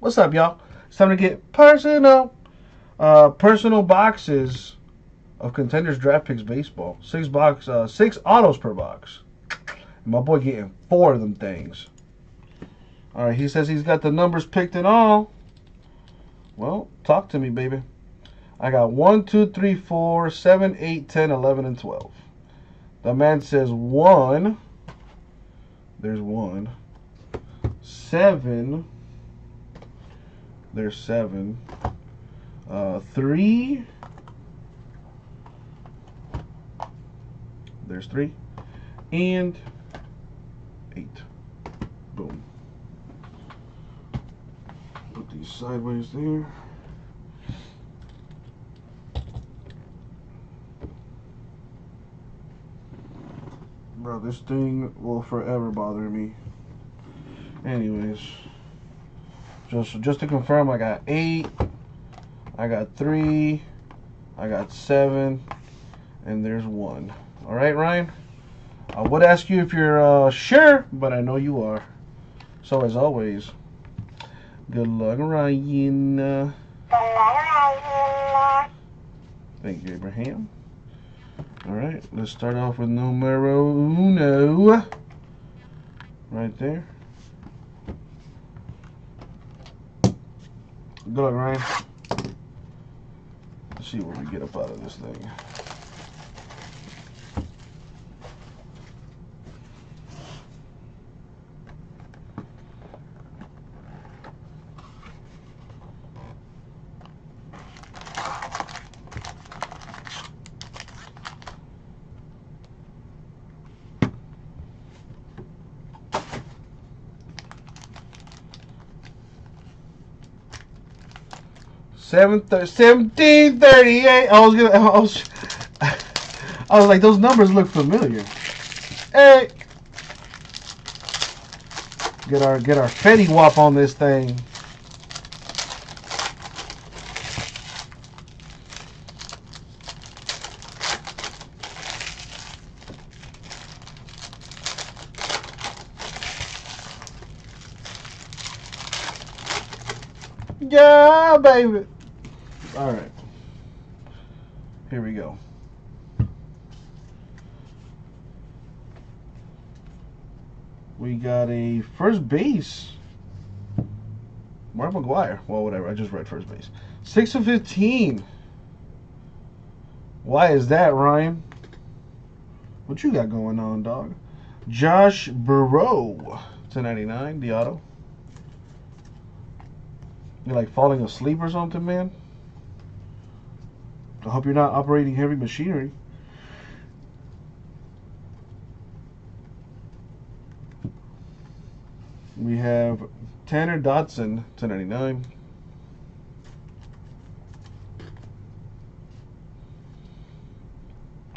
What's up, y'all? It's time to get personal. Uh, personal boxes of contenders draft picks baseball. Six box, uh, six autos per box. My boy getting four of them things. All right, he says he's got the numbers picked and all. Well, talk to me, baby. I got 1, 2, 3, 4, 7, 8, 10, 11, and 12. The man says 1. There's 1. 7. There's 7. Uh, 3. There's 3. And 8. Boom. Put these sideways there. Bro, this thing will forever bother me. Anyways, just just to confirm, I got eight, I got three, I got seven, and there's one. All right, Ryan. I would ask you if you're uh, sure, but I know you are. So as always, good luck, Ryan. Thank you, Abraham. All right, let's start off with numero uno. Right there. Good luck, Ryan. Let's see what we get up out of this thing. Seven thir- 1738. I was gonna. I was. I was like, those numbers look familiar. Hey, get our get our Fetty Wap on this thing. Yeah, baby. All right. Here we go. We got a first base. Mark McGwire. Well, whatever. I just read first base. 6 of 15. Why is that, Ryan? What you got going on, dog? Josh Breaux. to 99, the auto. You're like falling asleep or something, man? I hope you're not operating heavy machinery. We have Tanner Dodson 1099.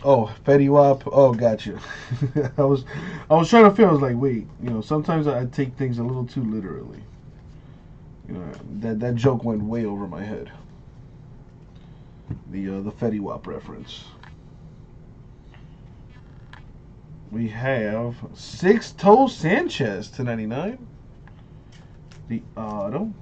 Oh, Fetty Wap. Oh, gotcha. I was, I was trying to feel. I was like, wait, you know, sometimes I take things a little too literally. You know, that that joke went way over my head. The uh, the Fetty Wap reference. We have Six Sixto Sanchez to 99. The auto.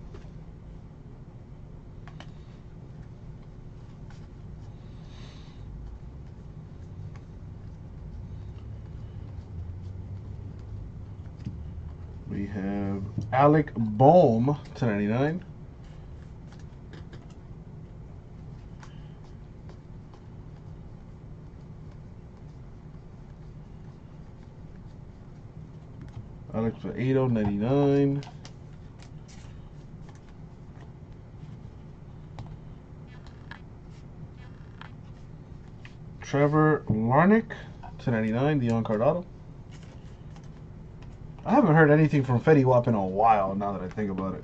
We have Alec Bohm to 99. Alex for 8099. Trevor Larnach to 99, the on-card auto. I haven't heard anything from Fetty Wap in a while now that I think about it.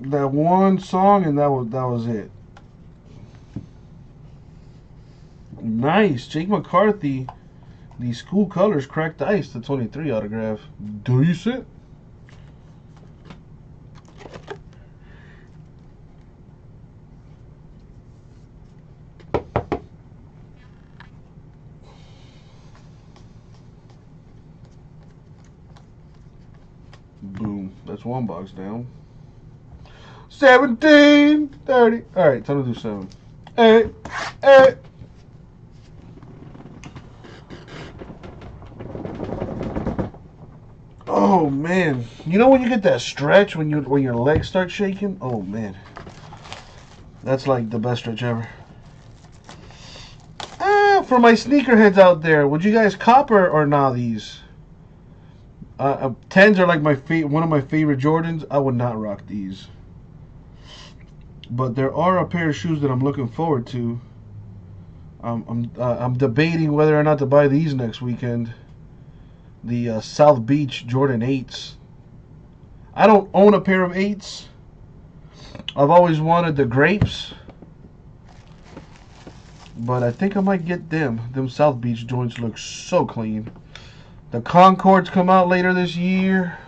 That one song and that was that was it. Nice. Jake McCarthy, the school colors cracked ice the 23 autograph. Do you Decent. Boom. That's one box down. 17, 30. All right, time to do seven. Eight, eight. Oh man, you know when you get that stretch when you when your legs start shaking? Oh man, that's like the best stretch ever. Ah, for my sneakerheads out there, would you guys copper or not these? Uh, uh, tens are like my fa- one of my favorite Jordans. I would not rock these, but there are a pair of shoes that I'm looking forward to. I'm uh, I'm debating whether or not to buy these next weekend the uh, South Beach Jordan 8s. I don't own a pair of 8s. I've always wanted the grapes. But I think I might get them. Them South Beach joints look so clean. The Concords come out later this year.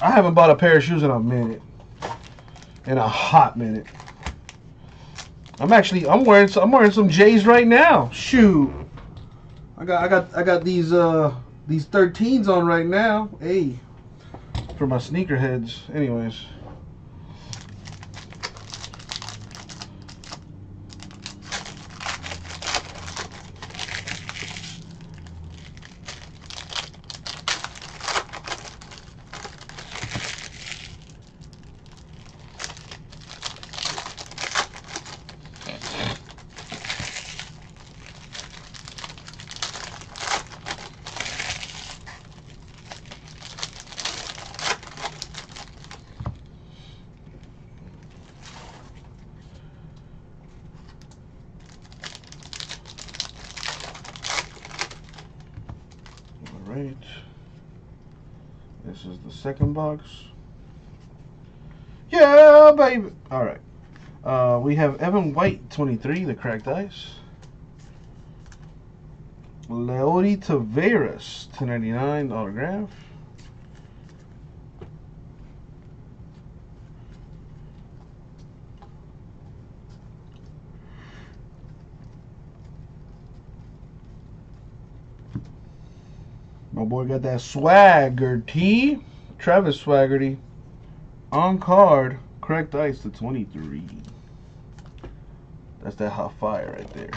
I haven't bought a pair of shoes in a minute. In a hot minute. I'm actually I'm wearing some, I'm wearing some J's right now. Shoot. I got I got I got these uh these 13s on right now. Hey, for my sneakerheads. Anyways. right. This is the second box. Yeah, baby. All right. Uh, we have Evan White, 23, the cracked ice. Leody Taveras, 299 autograph. My boy got that swagger T. Travis Swaggerty. On card. Cracked ice to 23. That's that hot fire right there.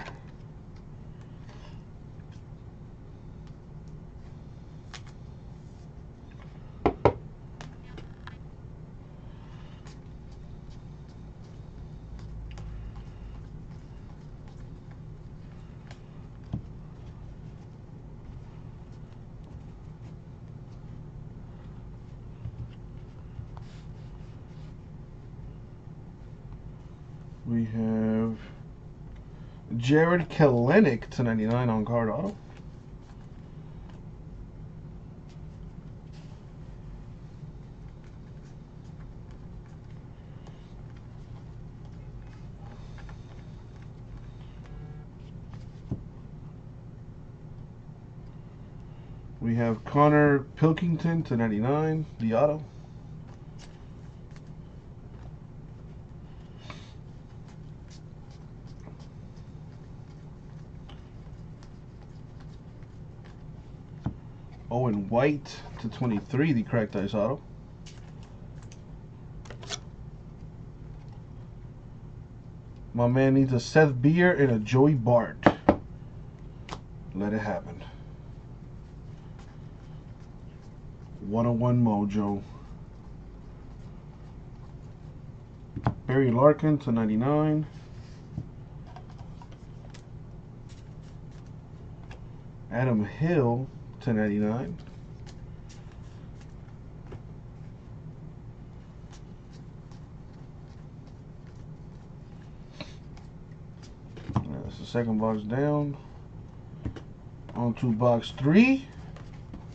We have Jarred Kelenic to 99 on card auto. We have Connor Pilkington to 99, the auto. Owen White to 23, the cracked ice auto. My man needs a Seth Beer and a Joey Bart. Let it happen. 101 Mojo. Barry Larkin to 99. Adam Hill to 99. That's the second box down. On to box three.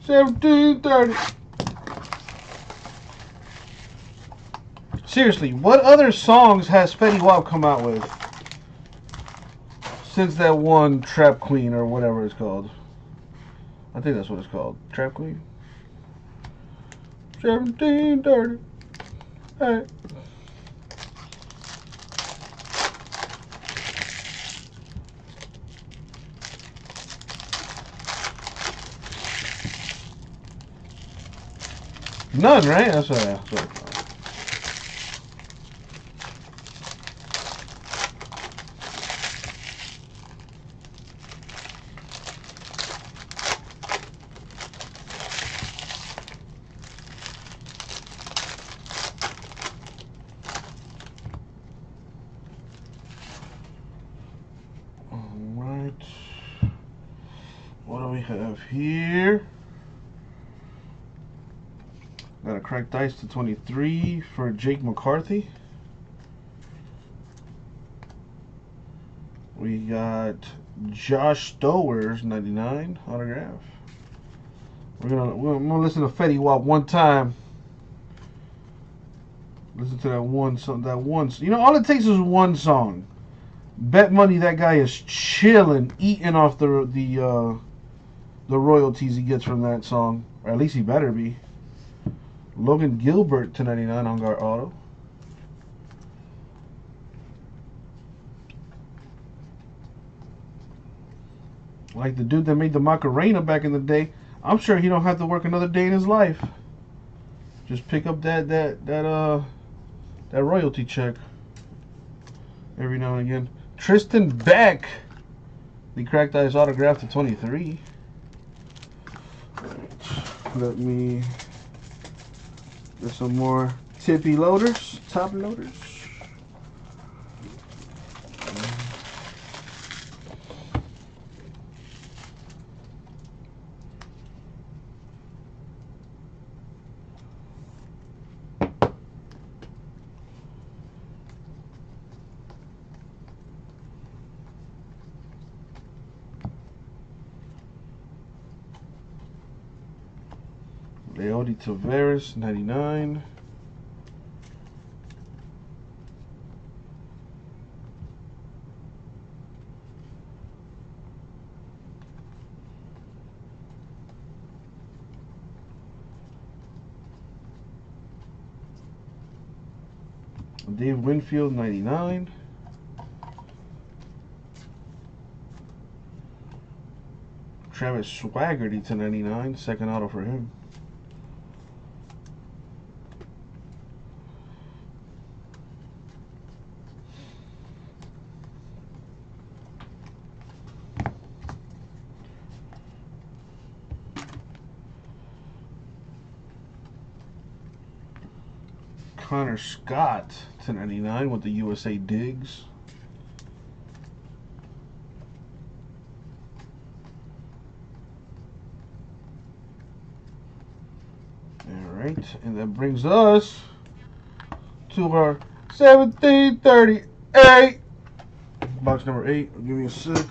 1730. Seriously, what other songs has Fetty Wap come out with? Since that one Trap Queen or whatever it's called. I think that's what it's called. Trap Queen. 1730. Hey. None, right? That's what I thought. Alright. What do we have here? Got a cracked dice to 23 for Jake McCarthy. We got Josh Stowers 99 autograph. We're gonna we're gonna listen to Fetty Wap one time. Listen to that one song. That one. You know, all it takes is one song. Bet money that guy is chilling, eating off the the uh, the royalties he gets from that song, or at least he better be. Logan Gilbert to 99 on guard auto. Like the dude that made the Macarena back in the day, I'm sure he don't have to work another day in his life. Just pick up that that that uh that royalty check every now and again. Tristan Beck, the cracked ice autograph to 23. Let me get some more tippy loaders, top loaders. Leody Taveras, 99. Dave Winfield, 99. Travis Swaggerty to 99, second auto for him. Connor Scott to 99 with the USA Digs. Alright, and that brings us to our 1738. Box number 8. Give me a sec.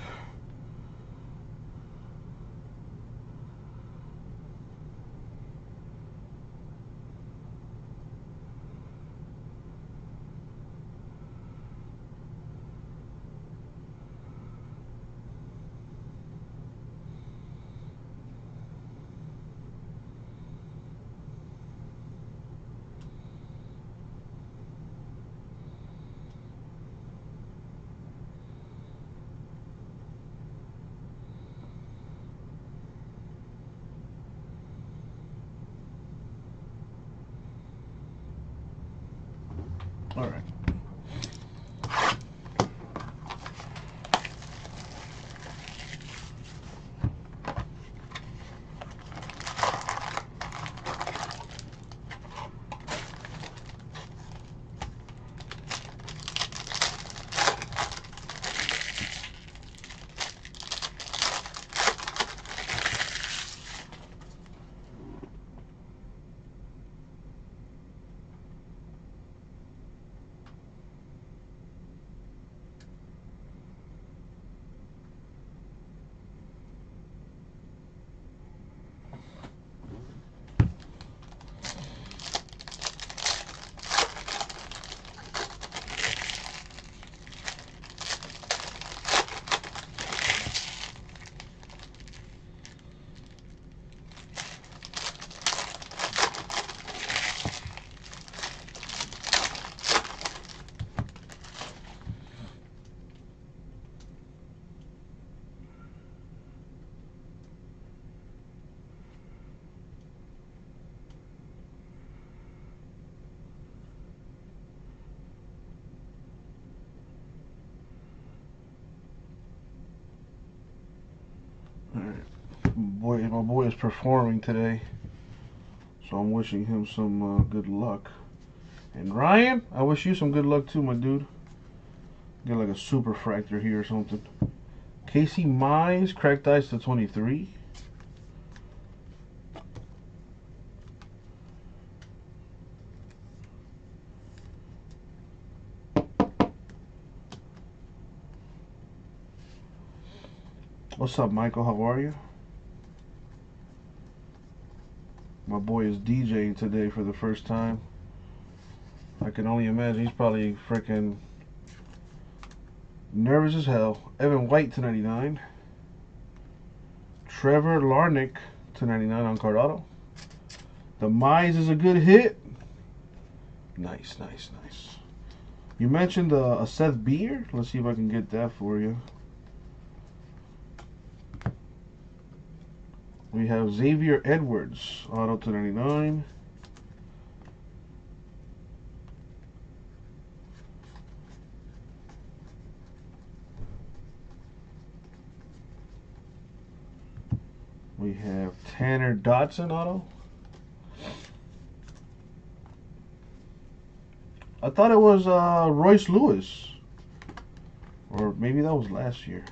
Boy, my boy is performing today, so I'm wishing him some uh, good luck. And Ryan, I wish you some good luck too, my dude. Get like a super fractor here or something. Casey Mize, cracked ice to 23. What's up, Michael? How are you? My boy is DJing today for the first time. I can only imagine he's probably freaking nervous as hell. Evan White to 99. Trevor Larnach to 99 on card auto. The Mize is a good hit. Nice, nice, nice. You mentioned uh, a Seth Beer. Let's see if I can get that for you. We have Xavier Edwards, auto to 99. We have Tanner Dodson auto. I thought it was uh, Royce Lewis. Or maybe that was last year.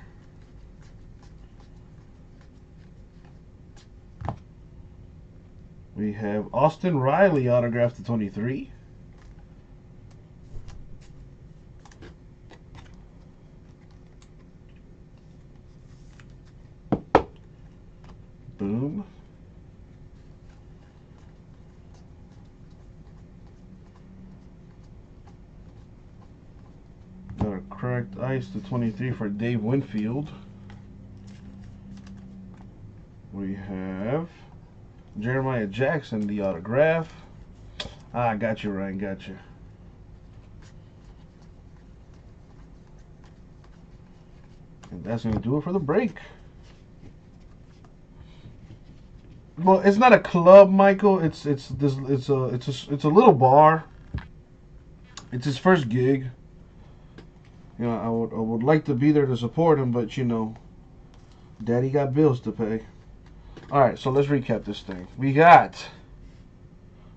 We have Austin Riley autographed to 23. Boom. Got a cracked ice to 23 for Dave Winfield. We have Jeremiah Jackson, the autograph. Ah, got you, Ryan, got you. And that's going to do it for the break. Well, it's not a club, Michael. It's it's this it's a it's a it's a little bar. It's his first gig. You know, I would I would like to be there to support him, but you know, Daddy got bills to pay. All right, so let's recap this thing. We got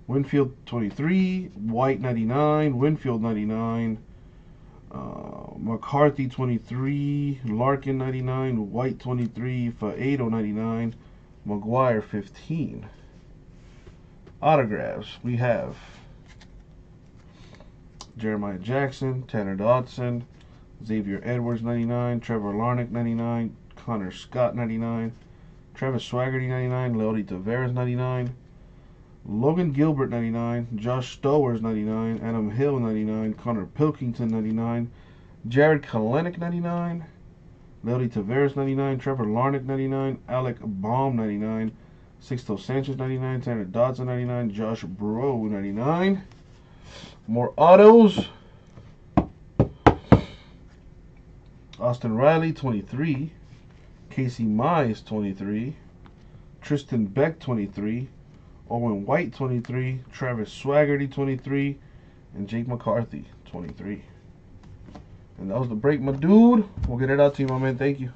Winfield 23, White 99, Winfield 99, uh, McCarthy 23, Larkin 99, White 23, Faedo 99, McGwire 15. Autographs. We have Jeremiah Jackson, Tanner Dodson, Xavier Edwards 99, Trevor Larnach 99, Connor Scott 99, Travis Swaggerty 99, Leody Taveras 99, Logan Gilbert 99, Josh Stowers 99, Adam Hill 99, Connor Pilkington 99, Jarred Kelenic 99, Leody Taveras 99, Trevor Larnach 99, Alec Bohm 99, Sixto Sanchez 99, Tanner Dodson 99, Josh Breaux 99. More autos. Austin Riley 23. Casey Mize 23, Tristan Beck 23, Owen White 23, Travis Swaggerty 23, and Jake McCarthy 23. And that was the break, my dude. We'll get it out to you, my man. Thank you.